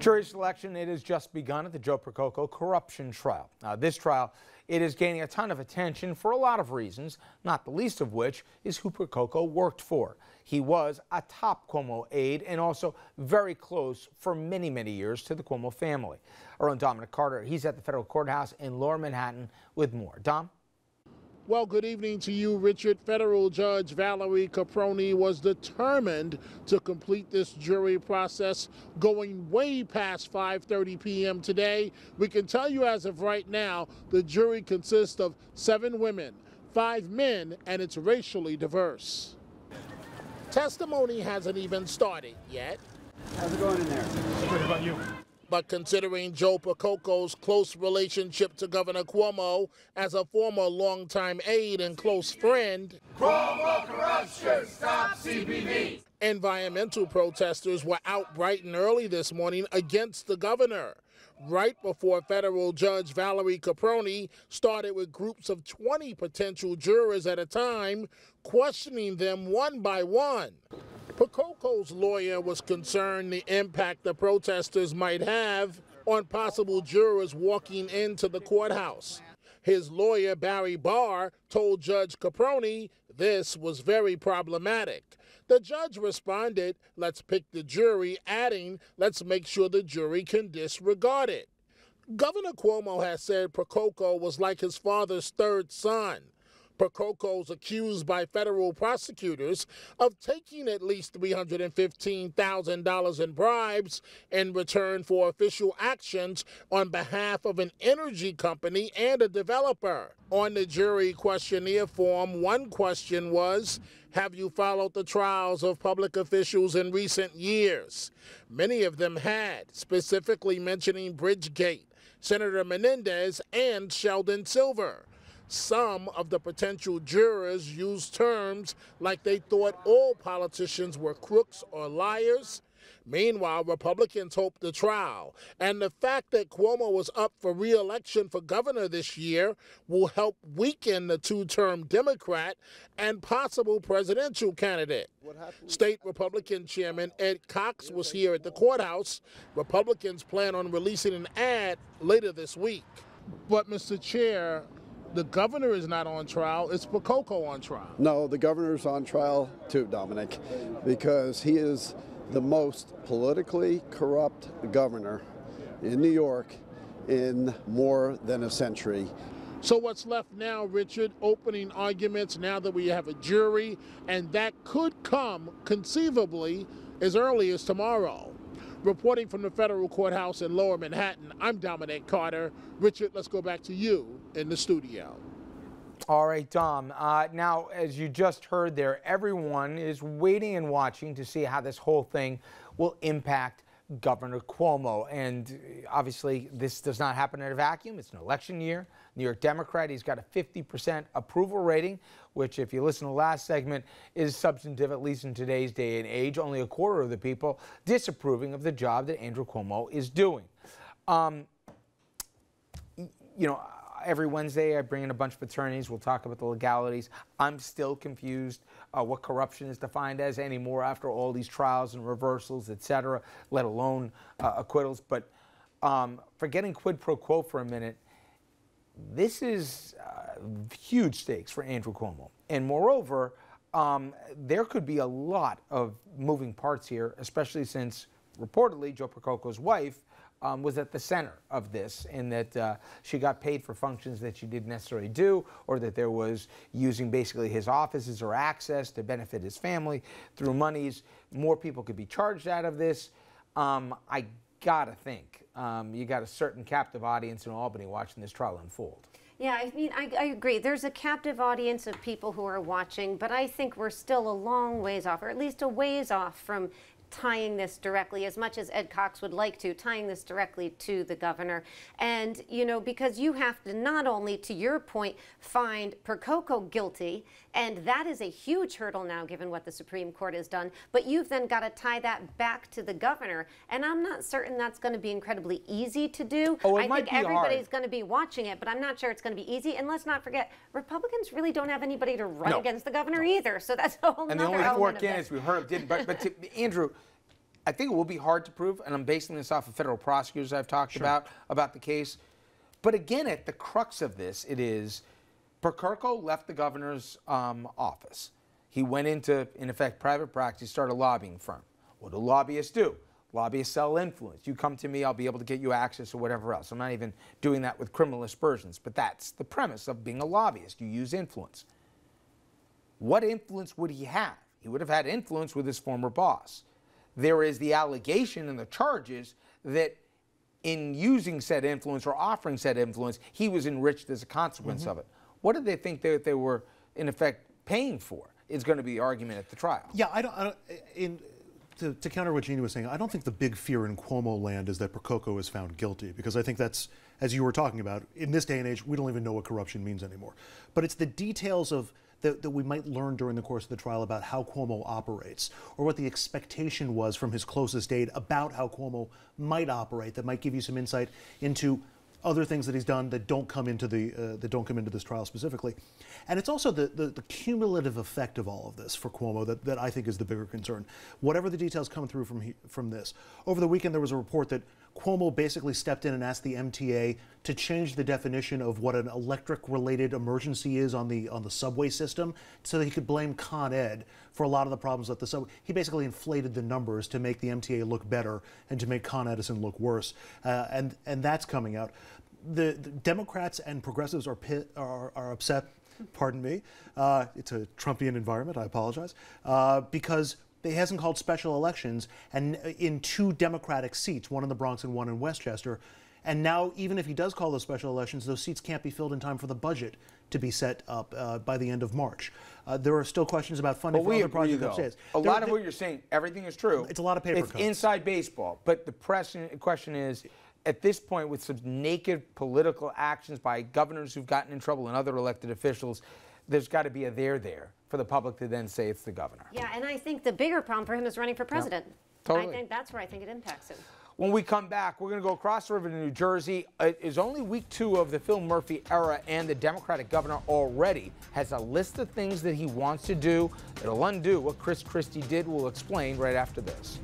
Jury selection, it has just begun at the Joe Percoco corruption trial. Now, this trial, it is gaining a ton of attention for a lot of reasons, not the least of which is who Percoco worked for. He was a top Cuomo aide and also very close for many, many years to the Cuomo family. Our own Dominic Carter, he's at the federal courthouse in Lower Manhattan with more. Dom? Well, good evening to you, Richard. Federal Judge Valerie Caproni was determined to complete this jury process going way past 5:30 p.m. today. We can tell you as of right now, the jury consists of 7 women, 5 men, and it's racially diverse. Testimony hasn't even started yet. How's it going in there? What about you? But considering Joe Percoco's close relationship to Governor Cuomo as a former longtime aide and close friend, Cuomo corruption, stop CPV. Environmental protesters were out bright and early this morning against the governor. Right before federal judge Valerie Caproni started with groups of 20 potential jurors at a time, questioning them one by one. Percoco's lawyer was concerned the impact the protesters might have on possible jurors walking into the courthouse. His lawyer, Barry Bohrer, told Judge Caproni this was very problematic. The judge responded, let's pick the jury, adding, let's make sure the jury can disregard it. Governor Cuomo has said Percoco was like his father's third son. Percoco's accused by federal prosecutors of taking at least $315,000 in bribes in return for official actions on behalf of an energy company and a developer. On the jury questionnaire form, one question was Have you followed the trials of public officials in recent years? Many of them had, specifically mentioning Bridgegate, Senator Menendez, and Sheldon Silver. Some of the potential jurors used terms like they thought all politicians were crooks or liars. Meanwhile, Republicans hope the trial and the fact that Cuomo was up for re-election for governor this year will help weaken the two-term Democrat and possible presidential candidate. State Republican Chairman Ed Cox was here at the courthouse. Republicans plan on releasing an ad later this week. But, Mr. Chair, the governor is not on trial. It's Percoco on trial. No, the governor's on trial too, Dominic, because he is the most politically corrupt governor in New York in more than a century. So what's left now, Richard? Opening arguments now that we have a jury, and that could come conceivably as early as tomorrow. Reporting from the federal courthouse in Lower Manhattan, I'm Dominic Carter. Richard, let's go back to you in the studio. All right, Dom. Uh, now, as you just heard there, everyone is waiting and watching to see how this whole thing will impact Governor Cuomo. And uh, obviously, this does not happen in a vacuum. It's an election year. New York Democrat, he's got a 50% approval rating, which, if you listen to the last segment, is substantive, at least in today's day and age. Only a quarter of the people disapproving of the job that Andrew Cuomo is doing. Um, you know, every Wednesday I bring in a bunch of attorneys. We'll talk about the legalities. I'm still confused uh, what corruption is defined as anymore after all these trials and reversals, et cetera, let alone uh, acquittals. But um, forgetting quid pro quo for a minute, this is uh, huge stakes for Andrew Cuomo. And moreover, um, there could be a lot of moving parts here, especially since reportedly Joe Percoco's wife um, was at the center of this in that uh, she got paid for functions that she didn't necessarily do or that there was using basically his offices or access to benefit his family through monies. More people could be charged out of this. Um, I gotta think um, you got a certain captive audience in Albany watching this trial unfold. Yeah, I mean, I, I, agree. There's a captive audience of people who are watching, but I think we're still a long ways off, or at least a ways off from tying this directly, as much as Ed Cox would like to, tying this directly to the governor. And, you know, because you have to not only, to your point, find Percoco guilty, and that is a huge hurdle now given what the Supreme Court has done, but you've then got to tie that back to the governor. And I'm not certain that's going to be incredibly easy to do. Oh, it I think everybody's hard. going to be watching it, but I'm not sure it's going to be easy. And let's not forget, Republicans really don't have anybody to run No. against the governor either. So that's a whole And the only four candidates we heard of didn't. But, but to, Andrew, I think it will be hard to prove, and I'm basing this off of federal prosecutors I've talked sure. about about the case. But again, at the crux of this, it is Percoco left the governor's um, office. He went into, in effect, private practice, started a lobbying firm. What do lobbyists do? Lobbyists sell influence. You come to me, I'll be able to get you access or whatever else. I'm not even doing that with criminal aspersions, but that's the premise of being a lobbyist. You use influence. What influence would he have? He would have had influence with his former boss. There is the allegation and the charges that in using said influence or offering said influence, he was enriched as a consequence mm-hmm. of it. What did they think that they were, in effect, paying for? Is going to be the argument at the trial. Yeah, I don't. I don't in, to, to, counter what Jeannie was saying, I don't think the big fear in Cuomo land is that Percoco is found guilty, because I think that's, as you were talking about, in this day and age, we don't even know what corruption means anymore. But it's the details of that, that we might learn during the course of the trial about how Cuomo operates, or what the expectation was from his closest aide about how Cuomo might operate that might give you some insight into other things that he's done that don't come into the uh, that don't come into this trial specifically, and it's also the, the, the cumulative effect of all of this for Cuomo that, that I think is the bigger concern. Whatever the details come through from he, from this, over the weekend there was a report that Cuomo basically stepped in and asked the MTA to change the definition of what an electric-related emergency is on the on the subway system, so that he could blame Con Ed for a lot of the problems at the subway. He basically inflated the numbers to make the MTA look better and to make Con Edison look worse, uh, and and that's coming out. The, the Democrats and progressives are, pit, are, are upset pardon me. Uh, it's a Trumpian environment, I apologize, uh, because he hasn't called special elections and in two Democratic seats, one in the Bronx and one in Westchester. And now, even if he does call those special elections, those seats can't be filled in time for the budget to be set up uh, by the end of March. Uh, there are still questions about funding but for other projects upstairs. A there, lot of what you're saying, everything is true. It's a lot of paper. It's inside baseball. But the pressing question is, at this point, with some naked political actions by governors who've gotten in trouble and other elected officials, there's got to be a there there for the public to then say it's the governor. Yeah, and I think the bigger problem for him is running for president. Yeah, totally. I think that's where I think it impacts him. When we come back, we're going to go across the river to New Jersey. It is only week two of the Phil Murphy era, and the Democratic governor already has a list of things that he wants to do that'll undo what Chris Christie did. We'll explain right after this.